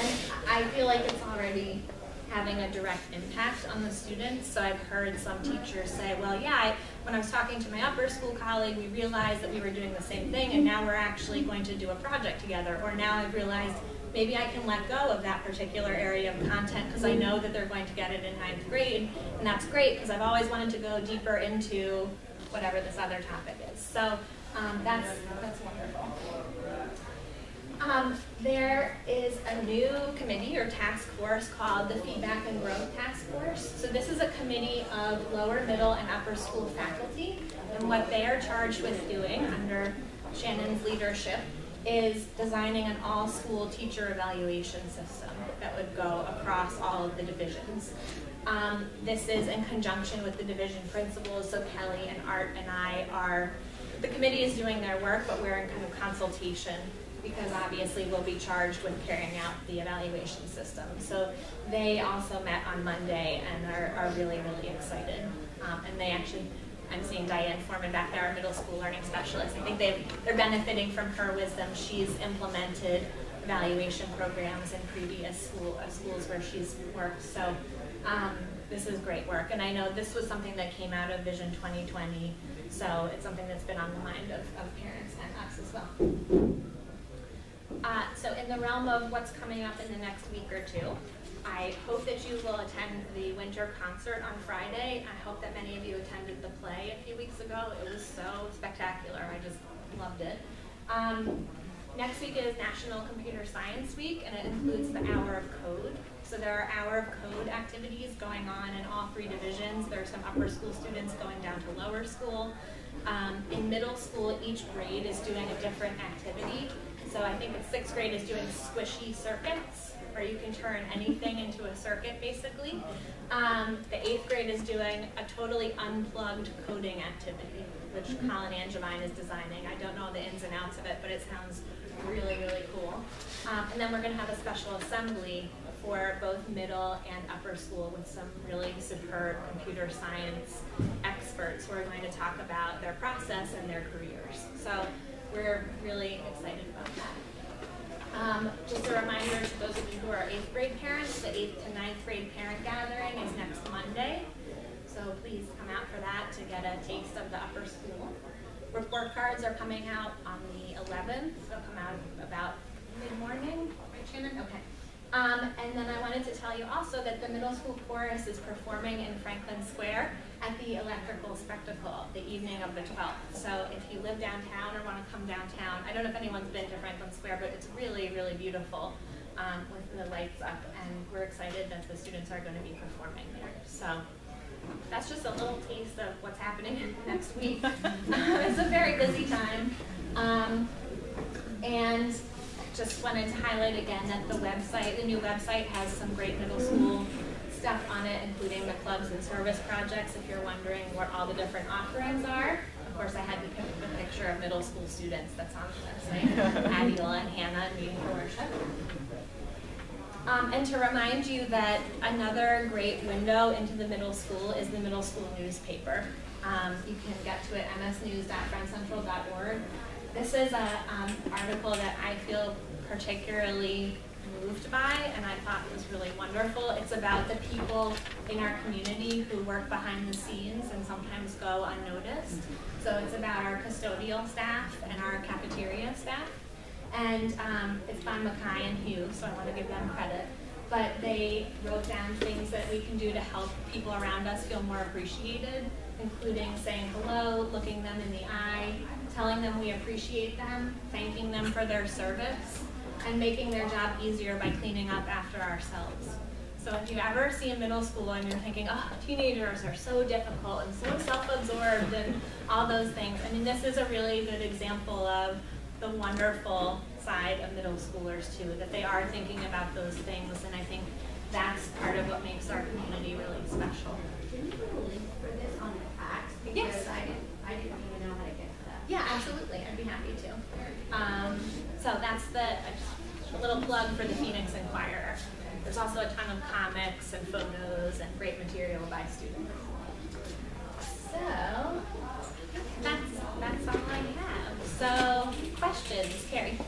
And I feel like it's already having a direct impact on the students. So I've heard some teachers say, well, yeah, I, when I was talking to my upper school colleague, we realized that we were doing the same thing and now we're actually going to do a project together. Or now I've realized maybe I can let go of that particular area of content because I know that they're going to get it in ninth grade. And that's great because I've always wanted to go deeper into whatever this other topic is. So um, that's, that's wonderful. Um, there is a new committee or task force called the Feedback and Growth Task Force. So this is a committee of lower, middle, and upper school faculty. And what they are charged with doing under Shannon's leadership is designing an all-school teacher evaluation system that would go across all of the divisions. Um, this is in conjunction with the division principals, so Kelly and Art and I are, the committee is doing their work, but we're in kind of consultation because obviously we'll be charged with carrying out the evaluation system. So they also met on Monday and are, are really, really excited. Um, and they actually, I'm seeing Diane Foreman back there, our middle school learning specialist. I think they they're benefiting from her wisdom. She's implemented evaluation programs in previous school, uh, schools where she's worked. So um, this is great work. And I know this was something that came out of Vision 2020. So it's something that's been on the mind of, of parents and us as well. Uh, so in the realm of what's coming up in the next week or two, I hope that you will attend the winter concert on Friday. I hope that many of you attended the play a few weeks ago. It was so spectacular. I just loved it. Um, next week is National Computer Science Week, and it includes the Hour of Code. So there are Hour of Code activities going on in all three divisions. There are some upper school students going down to lower school. Um, in middle school, each grade is doing a different activity. So I think the sixth grade is doing squishy circuits, where you can turn anything into a circuit, basically. Um, the eighth grade is doing a totally unplugged coding activity, which Colin Angevine is designing. I don't know the ins and outs of it, but it sounds really, really cool. Um, and then we're going to have a special assembly for both middle and upper school with some really superb computer science experts who are going to talk about their process and their careers. So we're really excited about that. Um, just a reminder to those of you who are eighth grade parents, the eighth to ninth grade parent gathering is next Monday. So please come out for that to get a taste of the upper school. Report cards are coming out on the 11th. They'll come out about mid-morning, right Shannon? Okay. Um, and then I wanted to tell you also that the middle school chorus is performing in Franklin Square at the Electrical Spectacle the evening of the 12th. So if you live downtown or want to come downtown, I don't know if anyone's been to Franklin Square, but it's really, really beautiful um, with the lights up, and we're excited that the students are going to be performing there. So that's just a little taste of what's happening next week. it's a very busy time. Um, and just wanted to highlight again that the website, the new website has some great middle school stuff on it, including the clubs and service projects, if you're wondering what all the different offerings are. Of course, I had to pick a picture of middle school students that's on the website, Adiola and Hannah meeting for worship. Um, and to remind you that another great window into the middle school is the middle school newspaper. Um, you can get to it msnews.friendcentral.org. This is an um, article that I feel particularly moved by and I thought it was really wonderful. It's about the people in our community who work behind the scenes and sometimes go unnoticed. So it's about our custodial staff and our cafeteria staff. And um, it's by Mackay and Hugh, so I want to give them credit. But they wrote down things that we can do to help people around us feel more appreciated, including saying hello, looking them in the eye, telling them we appreciate them, thanking them for their service, and making their job easier by cleaning up after ourselves. So if you ever see a middle school and you're thinking, oh, teenagers are so difficult and so self-absorbed and all those things, I mean, this is a really good example of the wonderful side of middle schoolers too, that they are thinking about those things, and I think that's part of what makes our community really special. Can you put a link for this on the facts? Yes. I didn't, I didn't even know how to get to that. Yeah, absolutely. I'd be happy to. Um, so that's the a little plug for the Phoenix Inquirer. There's also a ton of comics and photos and great material by students. So that's that's all I have. So questions, Carrie?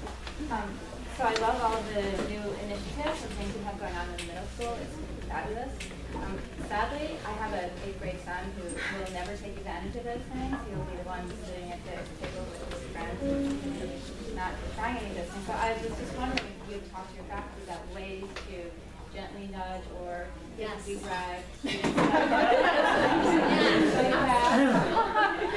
Um, so I love all the new initiatives and things we have going on in the middle school. It's fabulous. Um, sadly, I have a eighth grade son who will never take advantage of those things. He'll be the one sitting at the table with his friends, and not trying any of those things. So I was just wondering if you would talk to your faculty about ways to gently nudge or Yes. do brag.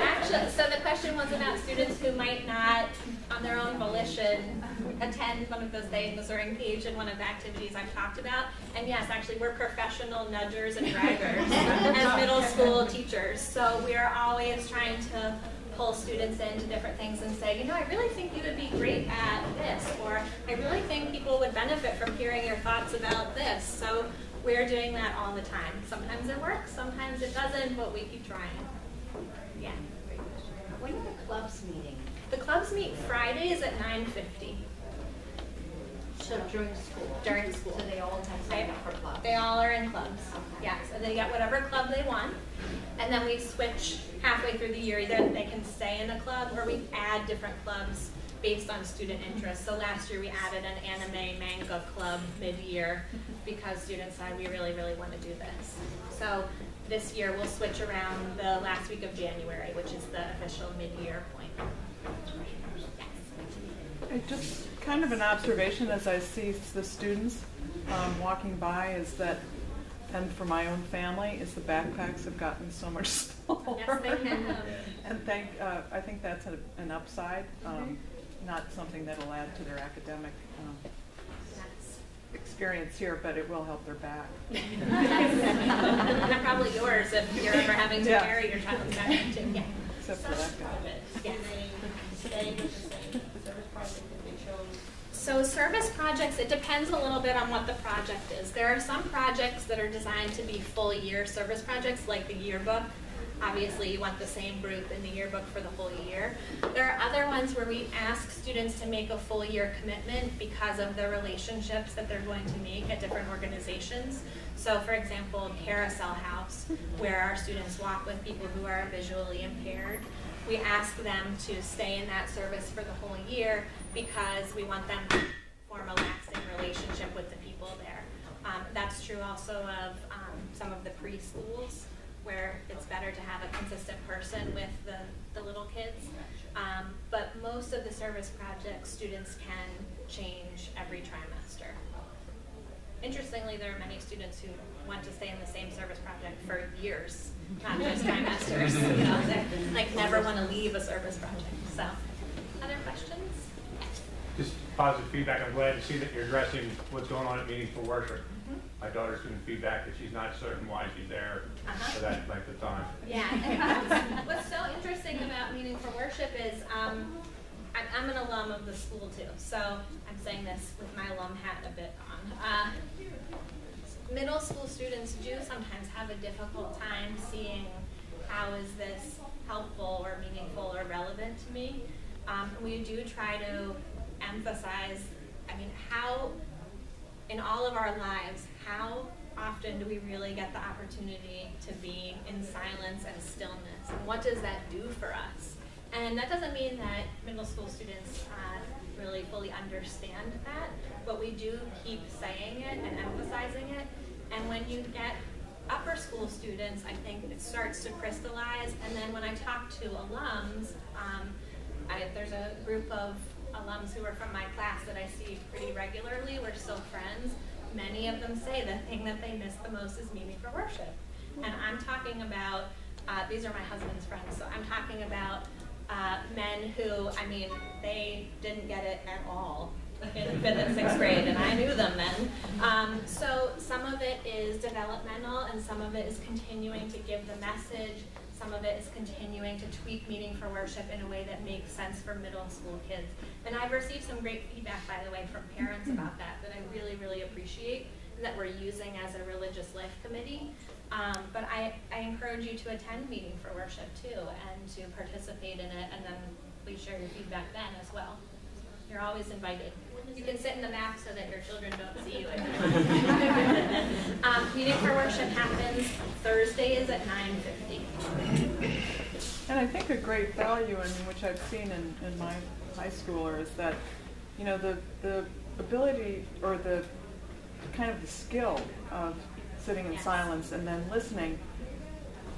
Actually, so the question was about students who might not, on their own volition, attend one of those things or engage in one of the activities I've talked about. And yes, actually, we're professional nudgers and braggers as middle school teachers. So we are always trying to pull students into different things and say, you know, I really think you would be great at this, or I really think people would benefit from hearing your thoughts about this. So we're doing that all the time. Sometimes it works, sometimes it doesn't, but we keep trying. Yeah. When are the clubs meeting? The clubs meet Fridays at 9:50 So during school? during school. So they all have signed up for clubs? They all are in clubs. Yes, and they get whatever club they want. And then we switch halfway through the year. Either they can stay in a club or we add different clubs based on student interest. So last year we added an anime manga club mid-year because students said we really, really want to do this. So this year we'll switch around the last week of January, which is the official mid-year point. It just kind of an observation as I see the students um, walking by is that, and for my own family, is the backpacks have gotten so much smaller. Yes, they have. and thank, uh, I think that's a, an upside, um, not something that'll add to their academic um, experience here, but it will help their back. and probably yours if you're ever having to Yeah. carry your child back too. Yeah. Except for that guy. Yes. Project that chose. So service projects, it depends a little bit on what the project is. There are some projects that are designed to be full year service projects, like the yearbook. Obviously, you want the same group in the yearbook for the whole year. There are other ones where we ask students to make a full year commitment because of the relationships that they're going to make at different organizations. So for example, Carousel House, where our students walk with people who are visually impaired. We ask them to stay in that service for the whole year because we want them to form a lasting relationship with the people there. Um, that's true also of um, some of the preschools where it's better to have a consistent person with the, the little kids. Um, but most of the service projects, students can change every trimester. Interestingly, there are many students who want to stay in the same service project for years, not just trimesters. You know, they like never want to leave a service project. So, other questions? Just positive feedback. I'm glad to see that you're addressing what's going on at Meetings for Worship. My daughter's giving feedback that she's not certain why she's there Uh-huh. for that length of time. Yeah. what's so interesting about Meeting for Worship is um, I'm, I'm an alum of the school too, so I'm saying this with my alum hat a bit on. Uh, middle school students do sometimes have a difficult time seeing how is this helpful or meaningful or relevant to me. Um, we do try to emphasize, I mean, how in all of our lives, how often do we really get the opportunity to be in silence and stillness? And what does that do for us? And that doesn't mean that middle school students uh, really fully understand that, but we do keep saying it and emphasizing it. And when you get upper school students, I think it starts to crystallize. And then when I talk to alums, um, I, there's a group of alums who are from my class that I see pretty regularly. We're still friends. Many of them say the thing that they miss the most is meeting for worship. And I'm talking about, uh, these are my husband's friends, so I'm talking about uh, men who, I mean, they didn't get it at all in fifth and sixth grade, and I knew them then. Um, so some of it is developmental, and some of it is continuing to give the message. Some of it is continuing to tweak meaning for worship in a way that makes sense for middle school kids. And I've received some great feedback, by the way, from parents about that, that I really, really appreciate, and that we're using as a religious life committee. Um, but I, I encourage you to attend meeting for worship too, and to participate in it, and then please share your feedback then as well. You're always invited. You can sit in the back so that your children don't see you. um, meeting for worship happens Thursdays at 9.50. And I think a great value, in which I've seen in, in my high schooler, is that, you know, the, the ability or the kind of the skill of sitting in silence and then listening,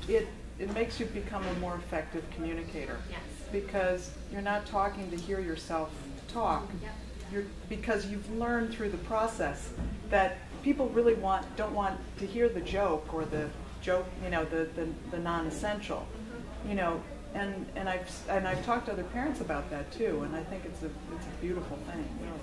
it, it makes you become a more effective communicator. Yes. Because you're not talking to hear yourself talk. Yep. You're, because you've learned through the process that people really want, don't want to hear the joke or the joke, you know, the, the, the non-essential, mm-hmm. you know, and, and I've, and I've talked to other parents about that too, and I think it's a, it's a beautiful thing, really.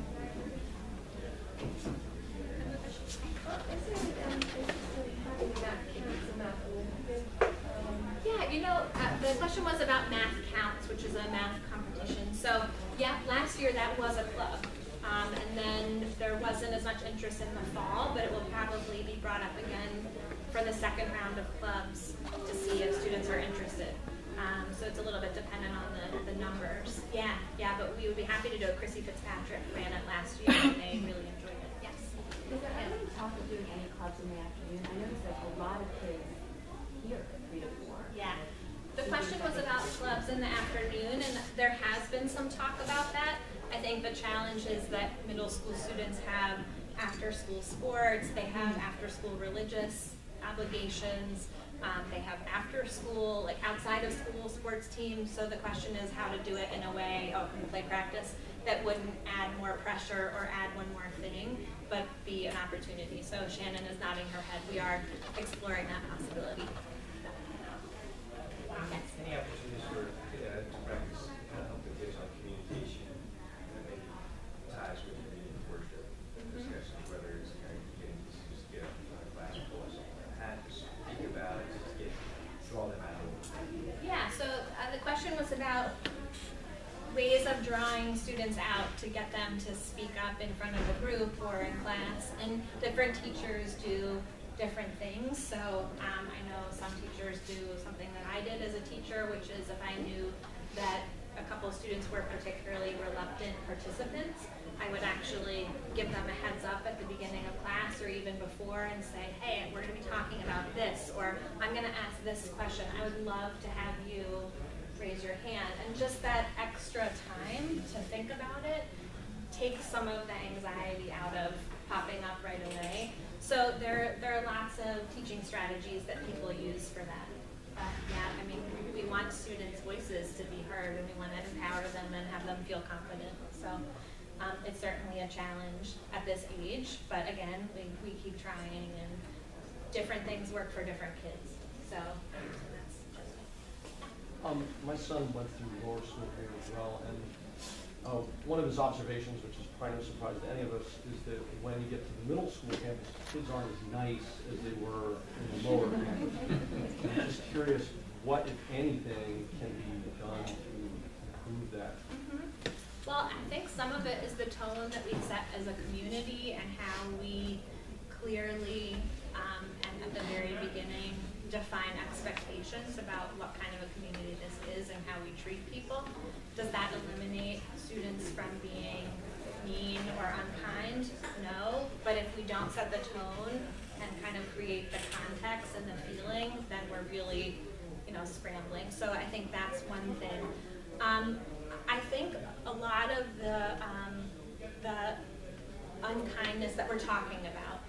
Yeah, you know, uh, the question was about math counts, which is a math competition. So, yeah, last year that was a club. Um, and then there wasn't as much interest in the fall, but it will probably be brought up again for the second round of clubs to see if students are interested. Um, so it's a little bit dependent on the, the numbers. Yeah, yeah, but we would be happy to do it. Chrissy Fitzpatrick ran it last year and they really enjoyed it. Yes. Is there any talk of doing any clubs in the afternoon? I noticed that a lot of kids here at three to four. Yeah. The question was about clubs in the afternoon, and there has been some talk about that. I think the challenge is that middle school students have after-school sports, they have after-school religious obligations, um, they have after-school, like outside-of-school sports teams. So the question is how to do it in a way, oh, play practice, that wouldn't add more pressure or add one more thing, but be an opportunity. So Shannon is nodding her head. We are exploring that possibility. Any opportunities for, uh, to practice, uh, the kids on communication, and maybe ties with meaning of worship discussions, whether it's, you know, getting, just get a class full of something, have to speak about it, just get, draw them out. Yeah, so uh, the question was about ways of drawing students out to get them to speak up in front of a group or in class. And different teachers do different things. So um, I know some teachers do something that I did as a teacher, which is if I knew that a couple of students were particularly reluctant participants, I would actually give them a heads up at the beginning of class or even before and say, hey, we're going to be talking about this, or I'm going to ask this question. I would love to have you raise your hand. And just that extra time to think about it takes some of the anxiety out of popping up right away. So there, there are lots of teaching strategies that people use for that. But yeah, I mean, we want students' voices to be heard and we want to empower them and have them feel confident. So um, it's certainly a challenge at this age, but again, we, we keep trying and different things work for different kids. So that's just Um, my son went through lower school here as well, and uh, one of his observations, which is probably no surprise to any of us, is that when you get to the middle school campus, kids aren't as nice as they were in the lower campus. I'm just curious, what, if anything, can be done to improve that? Mhm. Well, I think some of it is the tone that we set as a community and how we clearly, um, and at the very beginning, define expectations about what kind of a community this is and how we treat people. Does that eliminate students from being or unkind? No. But if we don't set the tone and kind of create the context and the feeling, then we're really, you know, scrambling. So I think that's one thing. Um, I think a lot of the um, the unkindness that we're talking about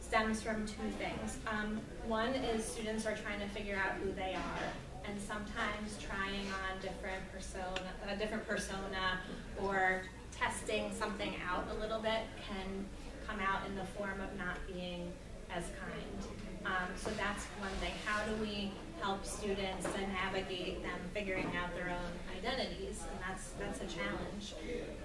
stems from two things. Um, one is students are trying to figure out who they are, and sometimes trying on different persona, a different persona, or testing something out a little bit can come out in the form of not being as kind. Um, so that's one thing. How do we help students and navigate them figuring out their own identities, and that's that's a challenge.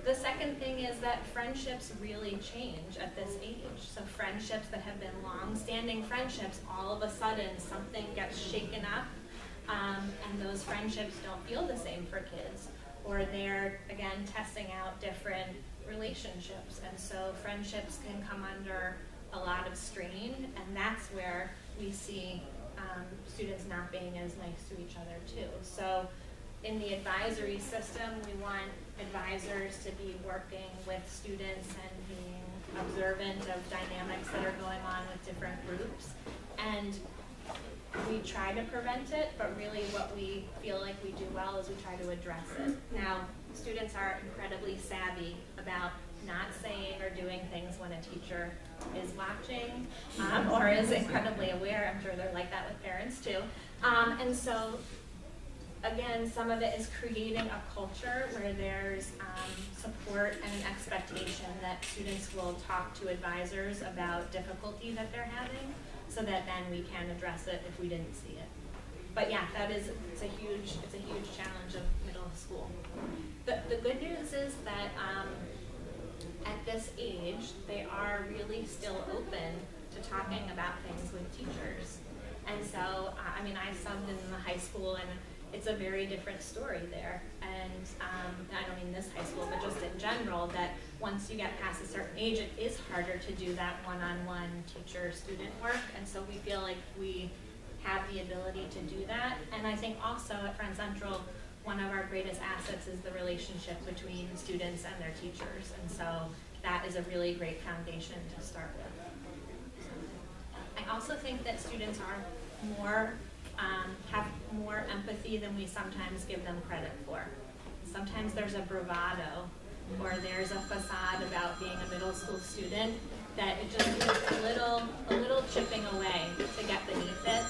The second thing is that friendships really change at this age. So friendships that have been long-standing friendships, all of a sudden something gets shaken up, um, and those friendships don't feel the same for kids, or they're again testing out different relationships, and so friendships can come under a lot of strain, and that's where we see um, students not being as nice to each other too. So in the advisory system, we want advisors to be working with students and being observant of dynamics that are going on with different groups. And we try to prevent it, but really what we feel like we do well is we try to address it. Now, students are incredibly savvy about not saying or doing things when a teacher is watching um, or is incredibly aware. I'm sure they're like that with parents too. Um, and so, again, some of it is creating a culture where there's um, support and an expectation that students will talk to advisors about difficulty that they're having so that then we can address it if we didn't see it. But yeah, that is it's a huge it's a huge challenge of middle school. The the good news is that um, at this age, they are really still open to talking about things with teachers. And so, uh, I mean, I subbed in the high school, and it's a very different story there. And um, I don't mean this high school, but just in general, that once you get past a certain age, it is harder to do that one-on-one teacher-student work. And so we feel like we have the ability to do that. And I think also at Friends' Central, one of our greatest assets is the relationship between students and their teachers. And so that is a really great foundation to start with. I also think that students are more, um, have more empathy than we sometimes give them credit for. Sometimes there's a bravado or there's a facade about being a middle school student that it just takes a little, a little chipping away to get beneath it.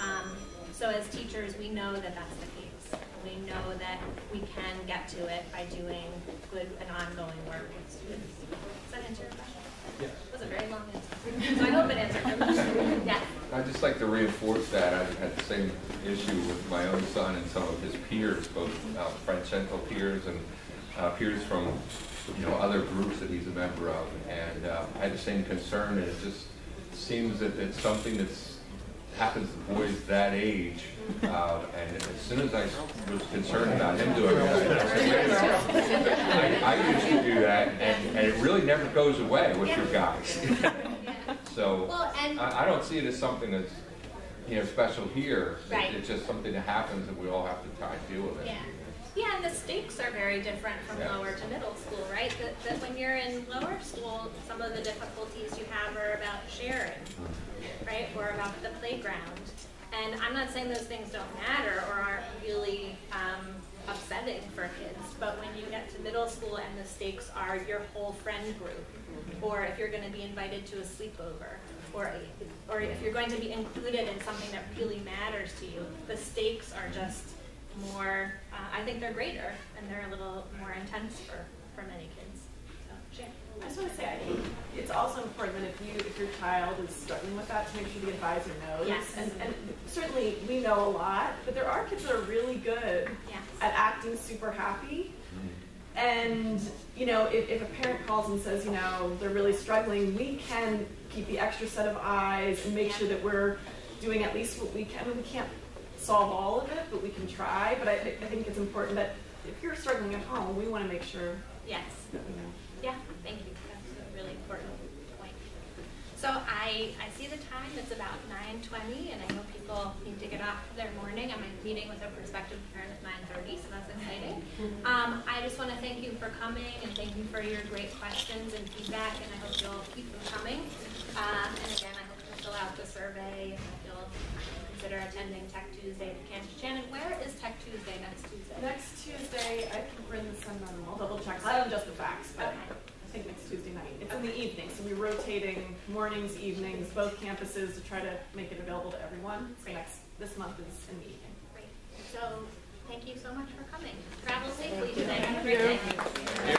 Um, so as teachers, we know that that's the case. We know that we can get to it by doing good and ongoing work with students. Does that answer your question? I just like to reinforce that. I've had the same issue with my own son and some of his peers, both uh, Central peers and uh, peers from you know other groups that he's a member of. And uh, I had the same concern, and it just seems that it's something that's happens to boys that age. Uh, and as soon as I was concerned about him doing it, I said, wait a minute. I, I used to do that, and, and it really never goes away with your guys. so I, I don't see it as something that's you know special here. Right. It's just something that happens, and we all have to try and deal with it. Yeah. And the stakes are very different from Yeah. lower to middle school, right? That, that when you're in lower school, some of the difficulties you have are about sharing, right? Or about the playground. And I'm not saying those things don't matter or aren't really um, upsetting for kids, but when you get to middle school and the stakes are your whole friend group, or if you're going to be invited to a sleepover, or or if you're going to be included in something that really matters to you, the stakes are just more. Uh, I think they're greater and they're a little more intense for for many kids. So, Shan. I just want to say, I think it's also important that if you, if your child is struggling with that, to make sure the advisor knows. Yes. And, and certainly we know a lot, but there are kids that are really good Yes. at acting super happy. And, you know, if, if a parent calls and says, you know, they're really struggling, we can keep the extra set of eyes and make sure that we're doing at least what we can. We can't solve all of it, but we can try. But I, I think it's important that if you're struggling at home, we want to make sure Yes. know. Yeah, thank you. That's a really important point. So I, I see the time, it's about nine twenty, and I know people need to get off their morning. I'm meeting with a prospective parent at nine thirty, so that's exciting. Um, I just want to thank you for coming and thank you for your great questions and feedback, and I hope you'll keep them coming. Um, and again, I hope you'll fill out the survey, and if you'll consider attending Tech Tuesday at Kansas. Shannon, where is Tech Tuesday next Tuesday? Next Tuesday, I can bring the sun on, I'll double check, I don't just the facts, but I think next Tuesday night. It's in the evening, so we're rotating mornings, evenings, both campuses to try to make it available to everyone. So next, this month is in the evening. Great. So, thank you so much for coming. Travel safely Thank you. today. Have a Thank great you. day.